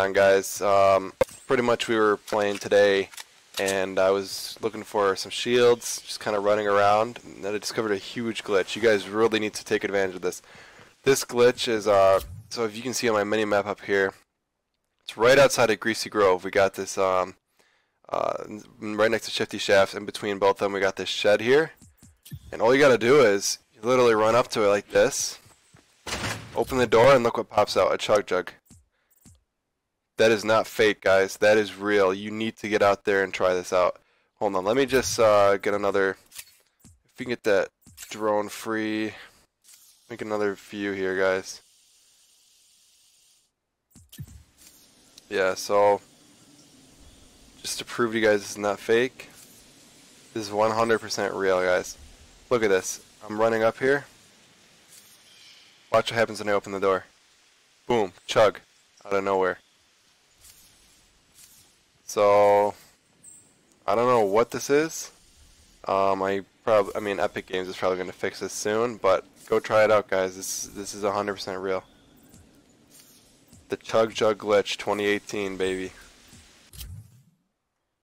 on, guys. Um, pretty much we were playing today, and I was looking for some shields, just kind of running around, and then I discovered a huge glitch. You guys really need to take advantage of this. This glitch is, uh, so if you can see on my mini map up here, it's right outside of Greasy Grove. We got this, um, uh, right next to Shifty Shafts. In between both of them, we got this shed here. And all you gotta do is, you literally run up to it like this, open the door, and look what pops out, a chug jug. That is not fake, guys. That is real. You need to get out there and try this out. Hold on, let me just uh, get another, if we can get that drone free, make another view here, guys. Yeah, so, just to prove to you guys this is not fake, this is 100% real, guys. Look at this. I'm running up here. Watch what happens when I open the door. Boom. Chug. Out of nowhere. So, I don't know what this is. Um, I probably, I mean, Epic Games is probably going to fix this soon, but go try it out, guys. This this is 100% real. The Chug Jug Glitch 2018, baby.